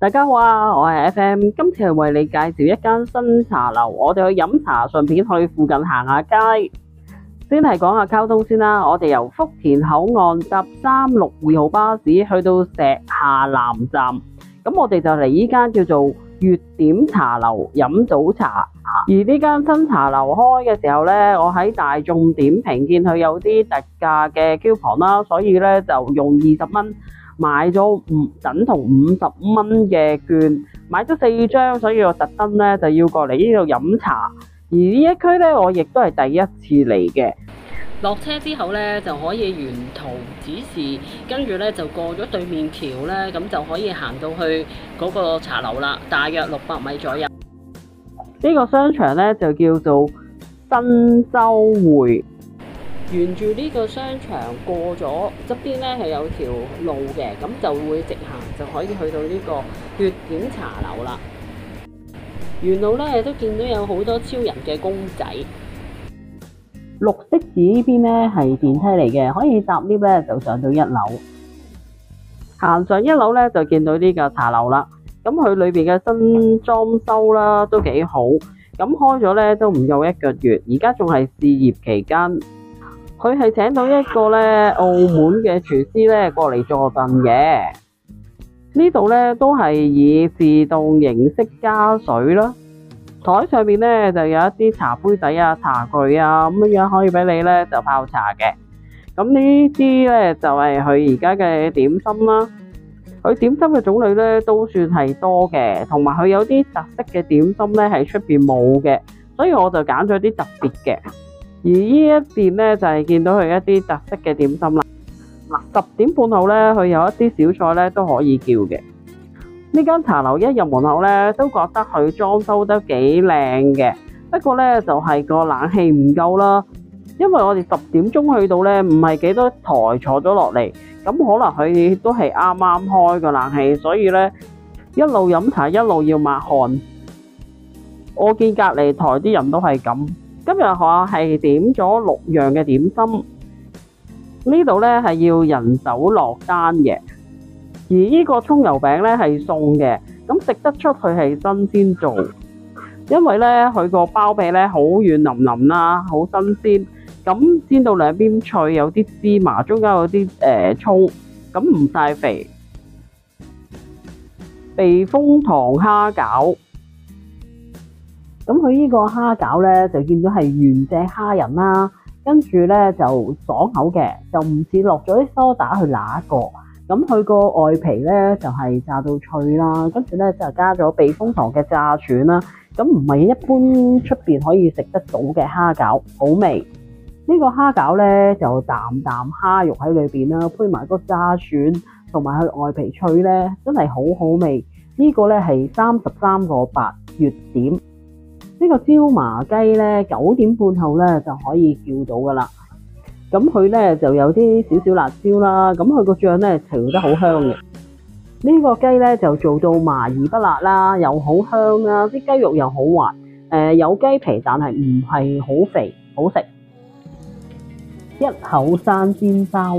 大家好啊，我係 FM，今次係為你介紹一間新茶樓，我哋去飲茶，順便去附近行下街。先係講下交通先啦，我哋由福田口岸搭三六二號巴士去到石下南站，咁我哋就嚟呢間叫做月點茶樓飲早茶。而呢間新茶樓開嘅時候呢，我喺大眾點評見佢有啲特價嘅 coupon 啦，所以呢就用二十蚊。買咗五等同五十蚊嘅券，買咗四張，所以我特登咧就要過嚟呢度飲茶。而呢一區咧，我亦都係第一次嚟嘅。落車之後咧，就可以沿途指示，跟住咧就過咗對面橋咧，咁就可以行到去嗰個茶樓啦，大約六百米左右。呢個商場咧就叫做新洲匯。沿住呢個商場過咗側邊咧係有條路嘅，咁就會直行就可以去到呢個血點茶樓啦。沿路咧都見到有好多超人嘅公仔。綠色字呢邊咧係電梯嚟嘅，可以搭 lift 咧就上到一樓。行上一樓咧就見到呢個茶樓啦。咁佢裏邊嘅新裝修啦都幾好。咁開咗咧都唔夠一個月，而家仲係試業期間。佢係請到一個咧澳門嘅廚師咧過嚟坐鎮嘅，呢度咧都係以自動形式加水啦。台上面咧就有一啲茶杯仔啊、茶具啊咁樣可以俾你咧就泡茶嘅。咁呢啲咧就係佢而家嘅點心啦。佢點心嘅種類咧都算係多嘅，同埋佢有啲特色嘅點心咧係出边冇嘅，所以我就揀咗啲特別嘅。而呢一邊咧就係見到佢一啲特色嘅點心啦。嗱，十點半後咧，佢有一啲小菜咧都可以叫嘅。呢間茶樓一入門口咧，都覺得佢裝修得幾靚嘅。不過咧就係個冷氣唔夠啦，因為我哋十點鐘去到咧，唔係幾多台坐咗落嚟，咁可能佢都係啱啱開個冷氣，所以咧一路飲茶一路要抹汗。我見隔離台啲人都係咁。今日我係點咗六樣嘅點心，呢度呢係要人手落單嘅，而呢個葱油餅呢係送嘅，咁食得出佢係新鮮做，因為呢佢個包皮呢好軟腍腍啦，好新鮮，咁煎到兩邊脆，有啲芝麻，中間有啲誒蔥，咁唔晒肥，避風塘蝦餃。咁佢呢個蝦餃呢，就見到係原隻蝦仁啦，跟住呢就爽口嘅，就唔似落咗啲梳打去揦過。咁佢個外皮呢，就係炸到脆啦，跟住呢，就加咗避風塘嘅炸串啦。咁唔係一般出邊可以食得到嘅蝦餃，好味。呢個蝦餃呢，就啖啖蝦肉喺裏邊啦，配埋個炸串同埋佢外皮脆呢，真係好好味。呢個呢，係三十三個八月點。呢個椒麻雞呢，九點半後呢就可以叫到噶啦。咁佢呢就有啲少少辣椒啦。咁佢個醬呢調得好香嘅。呢個雞呢就做到麻而不辣啦，又好香啦，啲雞肉又好滑。誒，有雞皮，但係唔係好肥，好食。一口生煎包，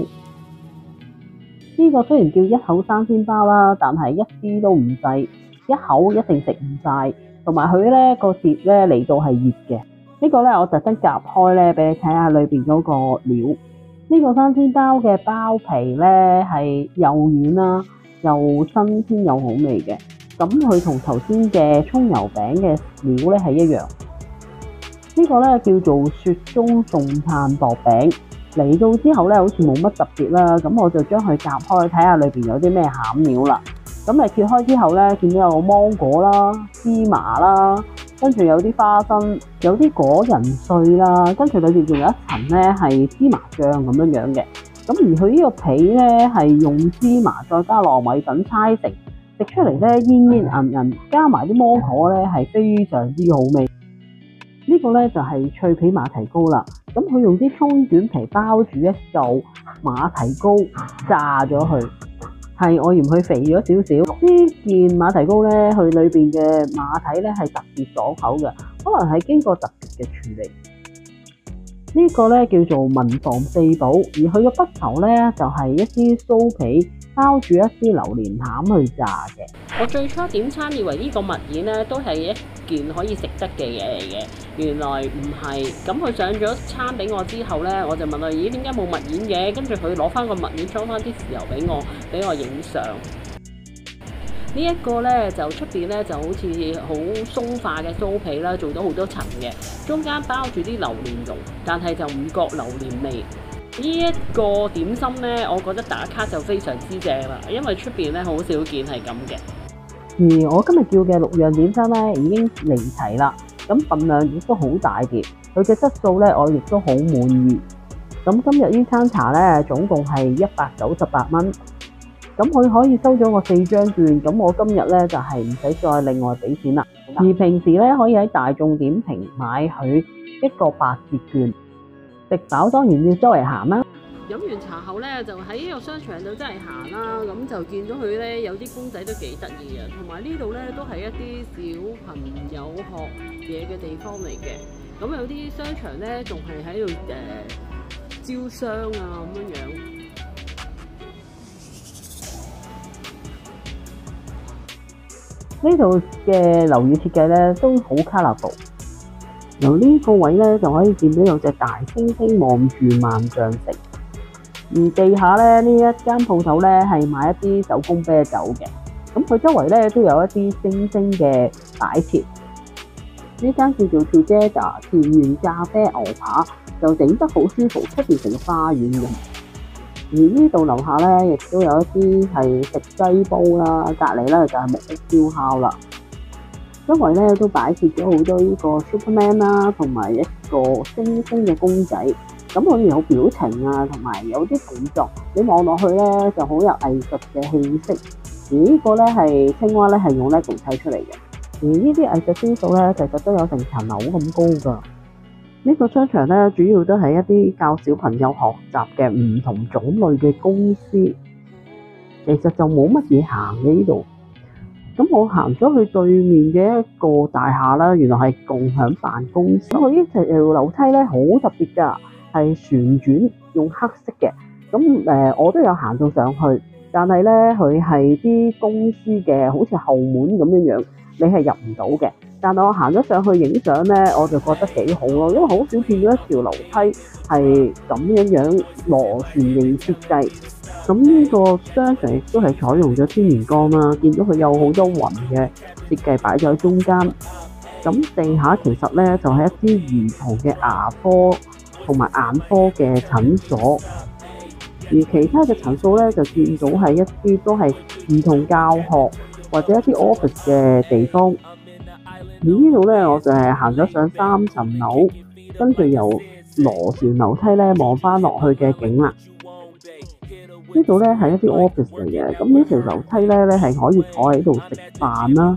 呢個雖然叫一口生煎包啦，但係一啲都唔細，一口一定食唔晒。同埋佢咧個碟咧嚟到係熱嘅，呢個咧我特登夾開咧俾你睇下裏邊嗰個料。呢個生煎包嘅包皮咧係又軟啦，又新鮮又好味嘅。咁佢同頭先嘅葱油餅嘅料咧係一樣。呢個咧叫做雪中送炭薄餅，嚟到之後咧好似冇乜特別啦。咁我就將佢夾開睇下裏邊有啲咩餡料啦。咁誒揭開之後咧，見到有芒果啦、芝麻啦，跟住有啲花生，有啲果仁碎啦，跟住裏邊仲有一層咧係芝麻醬咁樣樣嘅。咁而佢呢個皮咧係用芝麻再加糯米粉搓成，食出嚟咧煙煙韌韌，加埋啲芒果咧係非常之好味。呢個咧就係脆皮馬蹄糕啦。咁佢用啲葱卷皮包住一嚿馬蹄糕，炸咗佢。係我嫌佢肥咗少少，呢件馬蹄糕咧，佢裏邊嘅馬蹄咧係特別爽口嘅，可能係經過特別嘅處理。呢個咧叫做文房四寶，而佢嘅筆頭咧就係一啲酥皮包住一啲榴蓮餡去炸嘅。我最初點餐以為呢個物件呢都係一件可以食得嘅嘢嚟嘅，原來唔係。咁佢上咗餐俾我之後呢，我就問佢：咦，點解冇物件嘅？跟住佢攞翻個物件裝翻啲豉油俾我，俾我影相。呢一個呢，就出邊呢就好似好鬆化嘅酥皮啦，做咗好多層嘅，中間包住啲榴蓮蓉，但係就唔覺榴蓮味。呢一個點心呢，我覺得打卡就非常之正啦，因為出邊呢好少見係咁嘅。而我今日叫嘅六樣點心咧已經嚟齊啦，咁份量亦都好大碟，佢嘅質素咧我亦都好滿意。咁今日呢餐茶咧總共係一百九十八蚊，咁佢可以收咗我四張券，咁我今日咧就係唔使再另外俾錢啦。而平時咧可以喺大眾點評買佢一個八折券，食飽當然要周圍行啦。飲完茶後咧，就喺呢個商場度真係行啦，咁就見到佢咧有啲公仔都幾得意啊，同埋呢度咧都係一啲小朋友學嘢嘅地方嚟嘅。咁有啲商場咧仲係喺度誒招商啊咁樣樣。呢度嘅樓宇設計咧都好 colourful，由呢個位咧就可以見到有隻大猩猩望住萬象城。而地下咧呢一間鋪頭咧係賣一啲手工啤酒嘅，咁佢周圍咧都有一啲星星嘅擺設。呢間叫做 Together 田園咖啡牛扒，就整得好舒服，出邊成個花園咁。而呢度樓下咧亦都有一啲係食雞煲啦，隔離咧就係木屋燒烤啦。周圍咧都擺設咗好多呢個 Superman 啦，同埋一個星星嘅公仔。咁佢有表情啊，同埋有啲動作，你望落去咧就好有藝術嘅氣息。而呢個咧係青蛙咧係用 LEGO 砌出嚟嘅。而呢啲藝術元素咧，其實都有成層樓咁高噶。呢個商場咧主要都係一啲教小朋友學習嘅唔同種類嘅公司，其實就冇乜嘢行嘅呢度。咁我行咗去對面嘅一個大廈啦，原來係共享辦公室。佢呢條樓梯咧好特別㗎。係旋轉用黑色嘅，咁誒、呃、我都有行到上去，但係咧佢係啲公司嘅，好似後門咁樣樣，你係入唔到嘅。但我行咗上去影相咧，我就覺得幾好咯，因為好少見到一條樓梯係咁樣樣螺旋形設計。咁呢個商場亦都係採用咗天然光啦，見到佢有好多雲嘅設計擺咗喺中間。咁地下其實咧就係、是、一啲兒童嘅牙科。同埋眼科嘅診所，而其他嘅層數咧就見到係一啲都係兒童教學或者一啲 office 嘅地方。呢度咧，我就係行咗上三層樓，跟住由螺旋樓梯咧望翻落去嘅景啦。呢度咧係一啲 office 嚟嘅，咁呢條樓梯咧咧係可以坐喺度食飯啦。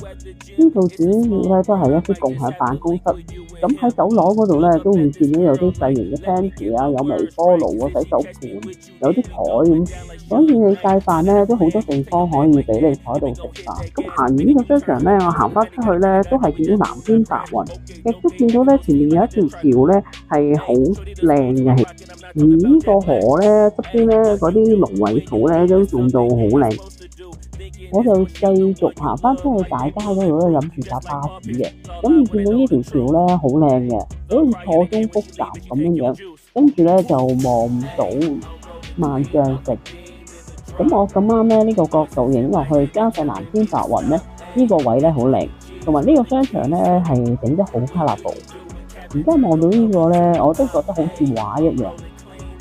呢度主要咧都係一啲共享辦公室，咁喺走廊嗰度咧都會見到有啲細型嘅 fancy 啊，有微波爐啊、洗手盤，有啲台咁，所以你帶飯咧都好多地方可以俾你坐喺度食飯。咁行完呢個商場咧，我行翻出去咧都係見到藍天白雲，亦都見到咧前面有一條橋咧係好靚嘅，而呢個河咧側邊咧嗰啲龍尾草咧都種到好靚。我就繼續行翻出去大街嗰度咧，諗住搭巴士嘅。咁見到呢條橋咧好靚嘅，好似錯綜複雜咁樣樣。跟住咧就望唔到萬象城。咁我咁啱咧呢個角度影落去，加上藍天白雲咧，呢個位咧好靚。同埋呢個商場咧係整得好卡纳布。而家望到呢個咧，我都覺得好似畫一樣。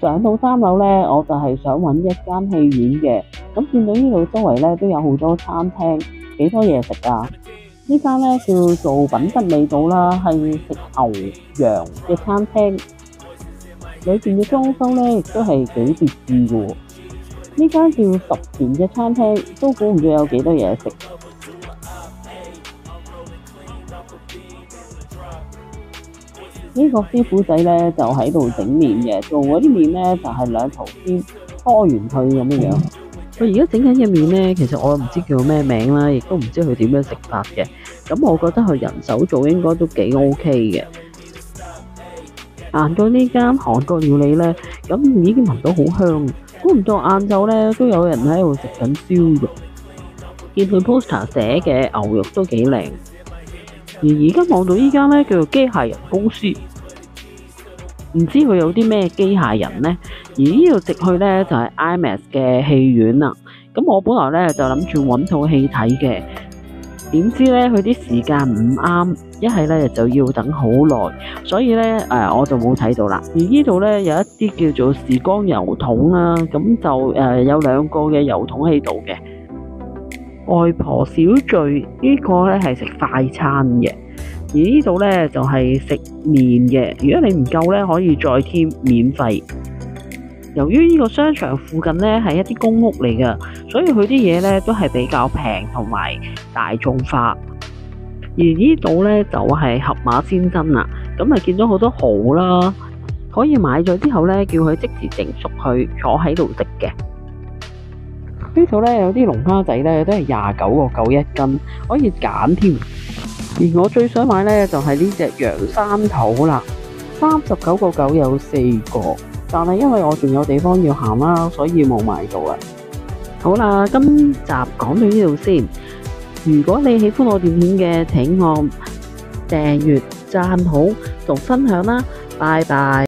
上到三樓咧，我就係想揾一間戲院嘅。咁見到呢度周圍咧都有好多餐廳，幾多嘢食啊！呢間咧叫做品德味道啦，係食牛羊嘅餐廳。裏邊嘅裝修咧亦都係幾別緻嘅。呢間叫十全嘅餐廳，都估唔到有幾多嘢食。呢個師傅仔咧就喺度整麵嘅，做嗰啲麵咧就係兩頭先拖完佢咁樣樣。佢而家整緊嘅麵咧，其實我唔知叫咩名啦，亦都唔知佢點樣食法嘅。咁我覺得佢人手做應該都幾 OK 嘅。行到呢間韓國料理咧，咁已經聞到好香。估唔到晏晝咧都有人喺度食緊燒肉，見佢 poster 寫嘅牛肉都幾靚。而而家望到依家咧叫做機械人公司，唔知佢有啲咩機械人呢？而呢度直去咧就係、IMAX 嘅戲院啦。咁我本來咧就諗住揾套戲睇嘅，點知咧佢啲時間唔啱，一係咧就要等好耐，所以咧誒、我就冇睇到啦。而呢度咧有一啲叫做時光郵筒啦，咁就誒、有兩個嘅郵筒喺度嘅。外婆小聚呢、個咧係食快餐嘅，而呢度咧就係食麵嘅。如果你唔夠咧，可以再添免費。由於呢個商場附近咧係一啲公屋嚟㗎，所以佢啲嘢咧都係比較平同埋大眾化。而呢度咧就係、盒馬鮮珍啦，咁啊見到好多蠔啦，可以買咗之後咧叫佢即時整熟佢坐喺度食嘅。呢度咧有啲龍蝦仔咧都係廿九個九一斤，可以揀添。而我最想買咧就係呢只羊山肚啦，三十九個九有四個，但係因為我仲有地方要行啦，所以冇買到啊。好啦，今集講到呢度先。如果你喜歡我段片嘅，請按訂閱、讚好同分享啦。拜拜。